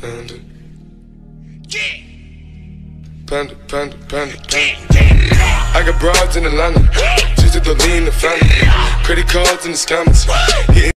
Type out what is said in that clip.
Panda. Panda, panda, panda, panda. I got broads in Atlanta. Just at the lean the Fanta. Credit cards in the scammers.